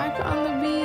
back on the beach.